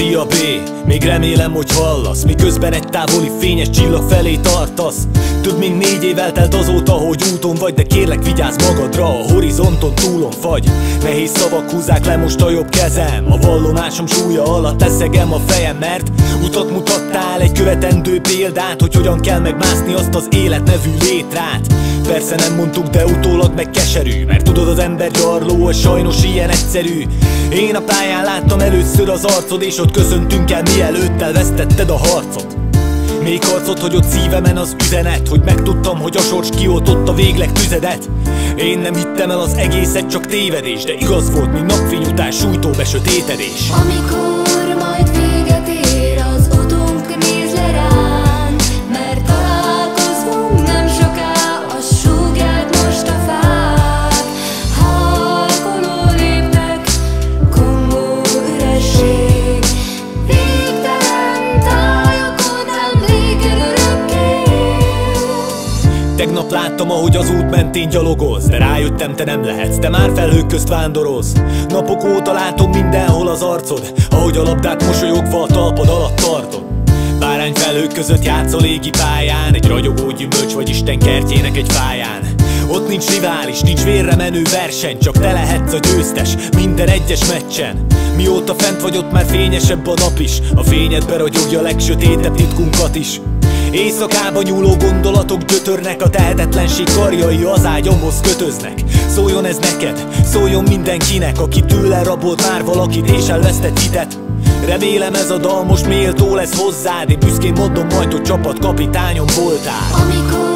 Szia B, még remélem, hogy hallasz. Miközben egy távoli fényes csillag felé tartasz. Több mint négy év eltelt azóta, hogy úton vagy De kérlek vigyázz magadra, a horizonton túlon fagy Nehéz szavak húzzák le most a jobb kezem. A vallomásom súlya alatt eszegem a fejem Mert utat mutattál egy követendő példát Hogy hogyan kell megmászni azt az élet nevű létrát. Persze nem mondtuk, de utólag meg keserű Mert tudod az ember gyarló, a sajnos ilyen egyszerű. Én a pályán láttam először az arcod És ott köszöntünk el, mielőtt elvesztetted a harcot. Még harcot, hogy ott szívemen az üzenet Hogy megtudtam, hogy a sors kioltotta végleg tüzedet. Én nem hittem el az egészet, csak tévedés De igaz volt, mint napfény után sújtó besötétedés Amikor láttam, ahogy az út mentén gyalogolsz De rájöttem, te nem lehetsz, te már felhők közt vándorolsz Napok óta látom mindenhol az arcod. Ahogy a labdát mosolyogva a talpad alatt tartod. Bárány felhők között játszol égi pályán. Egy ragyogó gyümölcs vagy Isten kertjének egy fáján. Ott nincs rivális, nincs vérre menő verseny. Csak te lehetsz a győztes minden egyes meccsen. Mióta fent vagy ott már fényesebb a nap is. A fényed beragyogja a legsötétebb titkunkat is Éjszakába nyúló gondolatok gyötörnek A tehetetlenség karjai az ágyamhoz kötöznek. Szóljon ez neked, szóljon mindenkinek Aki tőle rabolt már valakit és elvesztett hitet. Remélem ez a dal most méltó lesz hozzád Én büszkén mondom majd, hogy csapatkapitányom voltál. Amikor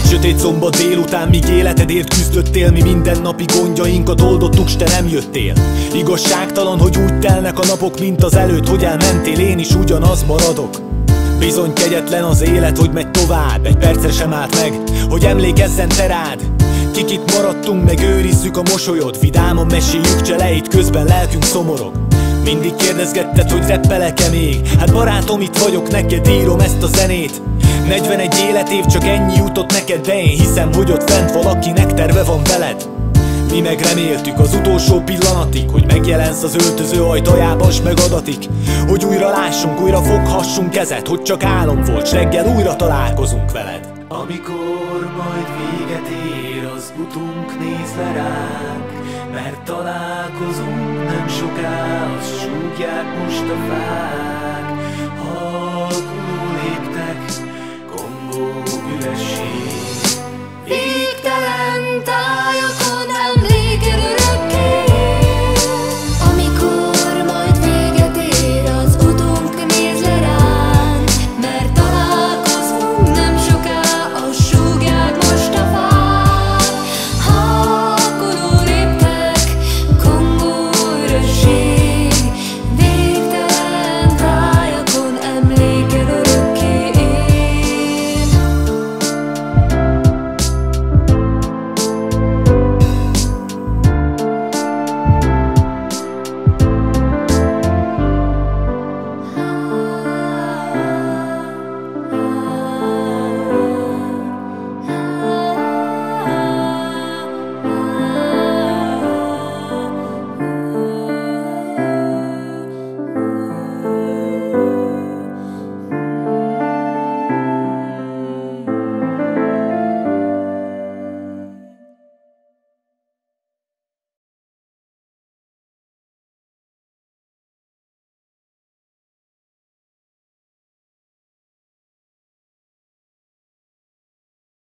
Egy sötét szombat délután, míg életedért küzdöttél Mi mindennapi gondjainkat oldottuk, s te nem jöttél. Igazságtalan, hogy úgy telnek a napok, mint az előtt Hogy elmentél, én is ugyanaz maradok. Bizony kegyetlen az élet, hogy megy tovább Egy percre sem állt meg, hogy emlékezzen te rád. Kik itt maradtunk, meg őrizzük a mosolyod Vidáman meséljük cseleit, közben lelkünk szomorog. Mindig kérdezgetted, hogy reppelek-e még? Hát barátom, itt vagyok, neked írom ezt a zenét. 41 életév, csak ennyi jutott neked De én hiszem, hogy ott fent valakinek terve van veled. Mi meg reméltük az utolsó pillanatig Hogy megjelensz az öltöző ajtajában s megadatik. Hogy újra lássunk, újra foghassunk kezet Hogy csak álom volt, s reggel újra találkozunk veled. Amikor majd véget ér az utunk, nézd le ránk Mert találkozunk nem soká, azt súgják most a fák